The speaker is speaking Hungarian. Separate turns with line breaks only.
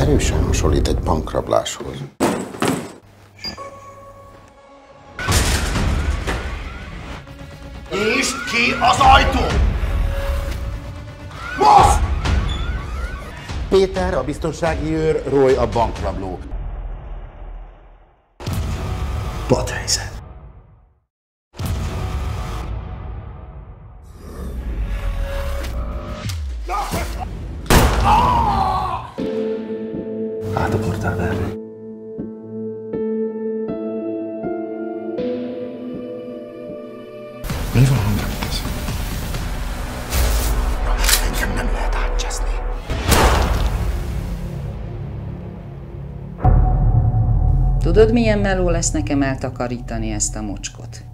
erősen hasonlít egy bankrabláshoz.
Nyisd ki az ajtó! Most!
Péter a biztonsági őr, Roy a bankrabló.
Padhelyzet. Át akartál verni.
Mi van, ha megteszem?
Engem nem lehet átcseszni.
Tudod, milyen meló lesz nekem eltakarítani ezt a mocskot?